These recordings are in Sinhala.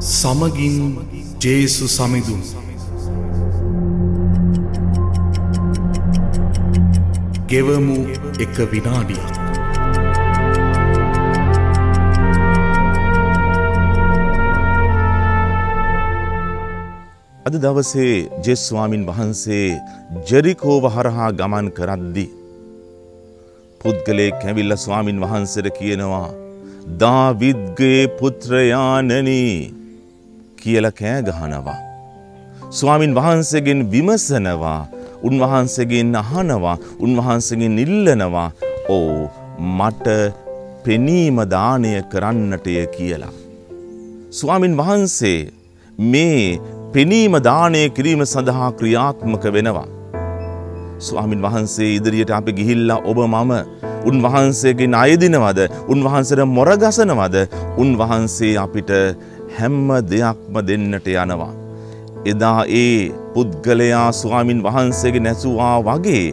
සමගින් ජේසු සමිඳුන් ගෙවමු එක විනාඩියක් අද දවසේ ජෙස්වාමින් වහන්සේ ජෙරිකෝව හරහා ගමන් කරද්දි. පුද්ගලයෙක් ඇවිල්ල ස්වාමින් වහන්සට කියනවා දාවිද්ගේ පුත්‍රයානනී කියල කෑ ගහනවා. ස්වාමින් වහන්සේගෙන් විමසනවා උන්වහන්සේගෙන් අහනවා උන්වහන්සේගෙන් ඉල්ලනවා ඕ මට පෙනීම දානය කරන්නටය කියලා. ස්වාමින් වහන්සේ මේ පෙනීම දානය කිරීම සඳහා ක්‍රියාත්මක වෙනවා. ස්වාමින් වහන්සේ ඉදිරියට අප ගිහිල්ලා ඔබ මම උන්වහන්සේගෙන් අයදිනවද උන්වහන්සට මොරගසනවද උන්වහන්සේ අපිට හැම්ම දෙයක්ම දෙන්නට යනවා. එදා ඒ පුද්ගලයා ස්වාමින් වහන්සේගේ නැසුවා වගේ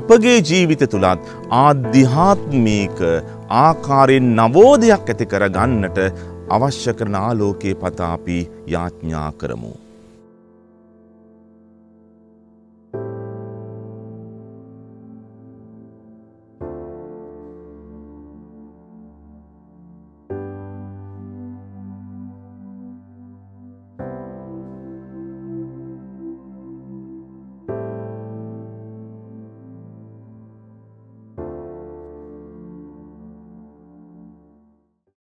අපගේ ජීවිත තුළත් ආධ්‍යාත්මීක ආකාරයෙන් නවෝදයක් ඇති කර ගන්නට අවශ්‍ය කරන ආලෝකයේ පතාපි යාඥා කරමු.